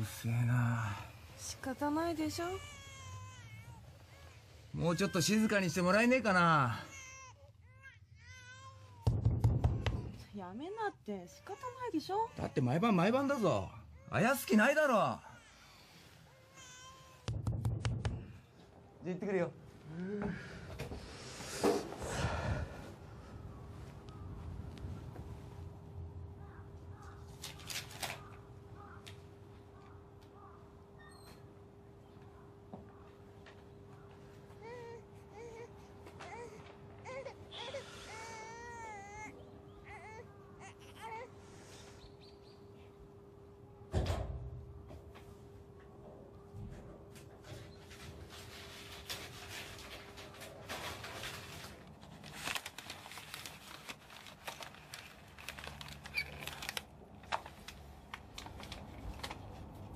るせえな。仕方ないでしょ。もうちょっと静かにしてもらえねえかな。やめなって仕方ないでしょ。だって毎晩毎晩だぞ。あやす気ないだろ。じゃあ行ってくるよ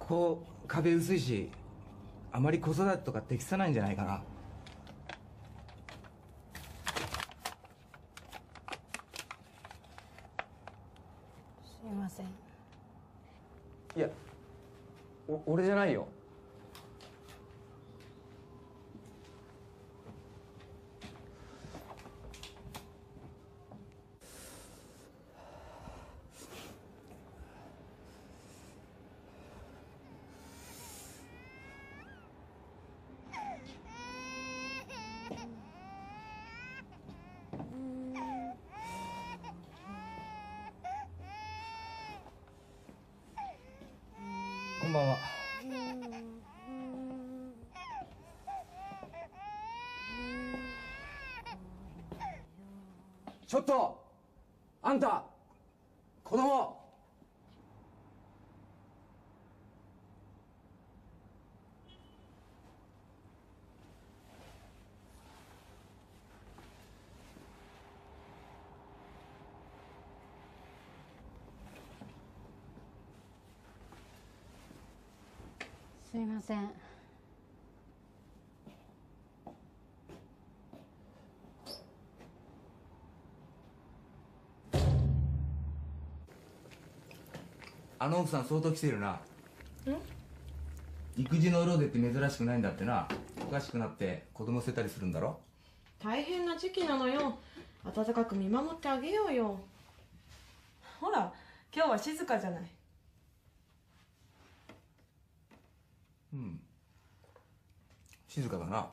こう壁薄いしあまり子育てとか適さないんじゃないかな。すいません。いやお俺じゃないよこんばんは。ちょっとあんた子供。すいません。あの奥さん相当来てるな。育児のローデって珍しくないんだってな。おかしくなって子供捨てたりするんだろ？大変な時期なのよ。温かく見守ってあげようよ。ほら今日は静かじゃないうん。静かだな。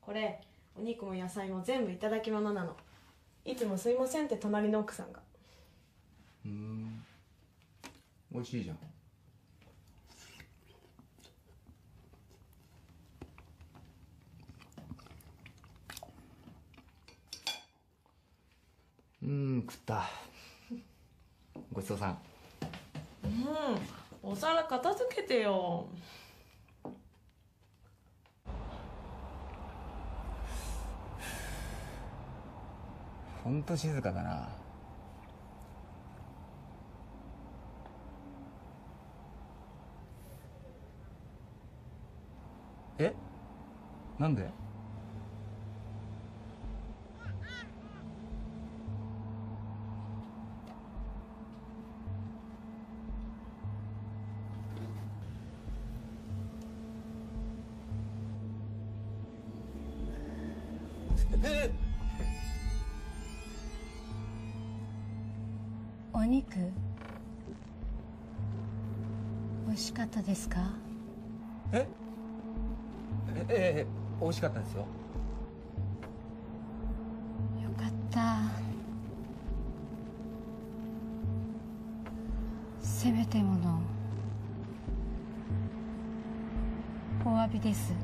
これお肉も野菜も全部いただき物なの。いつもすいませんって隣の奥さんが。うん。美味しいじゃん。うん食った。ごちそうさん。うん。お皿片付けてよほんと静かだな。え？なんで？え？っお肉。美味しかったですか？え？えええ美味しかったですよ。よかった。せめてもの。お詫びです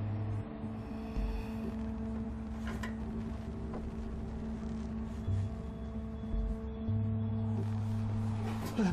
Uh,